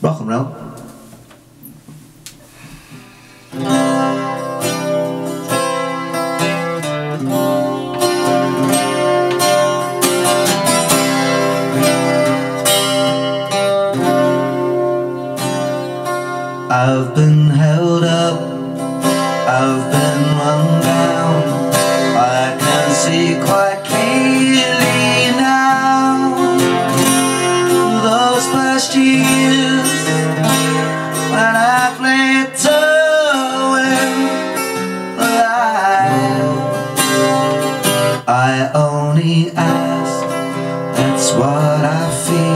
And roll. I've been that's what I feel,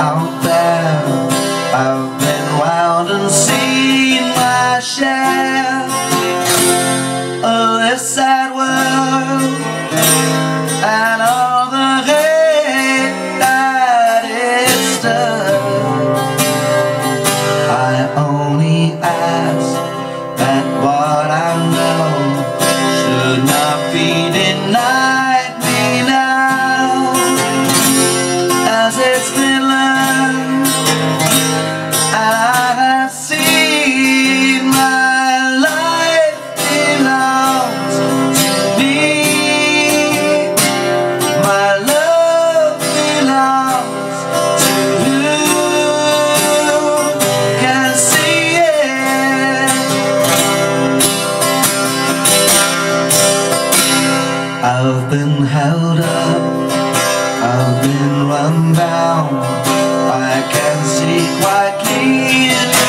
out there I've been wild and seen my share Of this sad world And all the hate that it's done I only ask held up, I've been run down. I can see quite clearly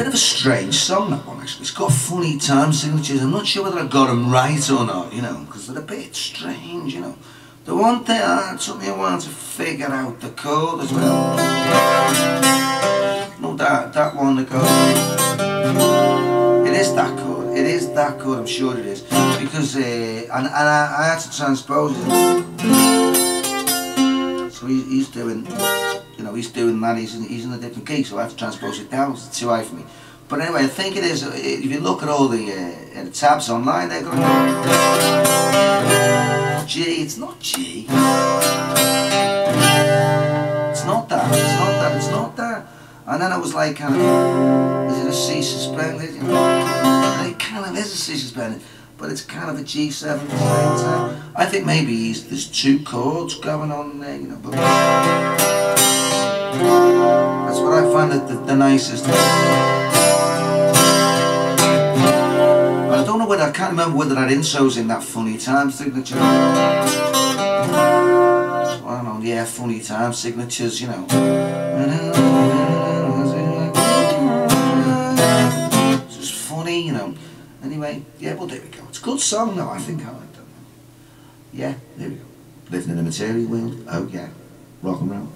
bit of a strange song, that one, actually. It's got funny time signatures. I'm not sure whether I got them right or not, you know, because they're a bit strange, you know. The one thing I took me a while to figure out the chord as well. No, that, that one, the chord. It is that chord. It is that chord, I'm sure it is. Because, uh, and, and I, I had to transpose it. So he, he's doing, you know, he's doing that, he's in, he's in a different key, so I have to transpose it down, it's too high for me. But anyway, I think it is, uh, if you look at all the, uh, the tabs online, they're going G, it's not G. It's not that, it's not that, it's not that. And then I was like, kind of, is it a C suspended? You know, it kind of is a C suspended, but it's kind of a G7 at the same time. I think maybe there's two chords going on there, you know, but that's what I find the, the, the nicest. I don't know whether, I can't remember whether that intro's in that funny time signature. So I don't know, yeah, funny time signatures, you know. It's just funny, you know. Anyway, yeah, well, there we go. It's a good song, though. I think I like that. Yeah, there we go. Living in a material world. Oh, yeah. Rock and roll.